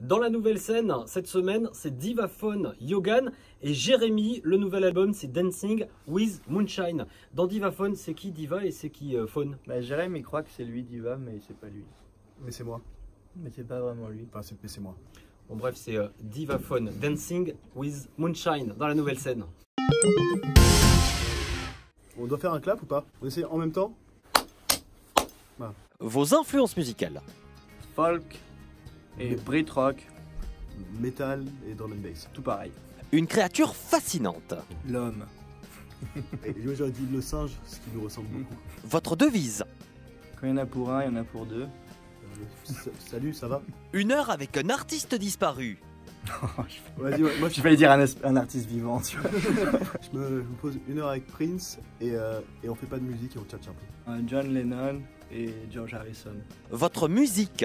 Dans la nouvelle scène, cette semaine, c'est Divaphone Yogan et Jérémy. Le nouvel album, c'est Dancing with Moonshine. Dans Divaphone, c'est qui Diva et c'est qui euh, Phone? Bah, Jérémy il croit que c'est lui Diva, mais c'est pas lui. Mais c'est moi. Mais c'est pas vraiment lui. Enfin, c'est moi. Bon, bref, c'est euh, Divaphone Dancing with Moonshine dans la nouvelle scène. On doit faire un clap ou pas? On essaie en même temps? Vos influences musicales. Folk et Brit Rock, Metal et drum and bass. tout pareil. Une créature fascinante. L'homme. Et moi j'aurais dit le singe, ce qui nous ressemble beaucoup. Votre devise. Quand il y en a pour un, il y en a pour deux. Euh, sa- salut, ça va? Une heure avec un artiste disparu. Vas-y, ouais, moi je, failli dire un, artiste vivant, tu vois. je me, je me pose une heure avec Prince et, euh, et on fait pas de musique et on tchatche un peu. Un John Lennon et George Harrison. Votre musique.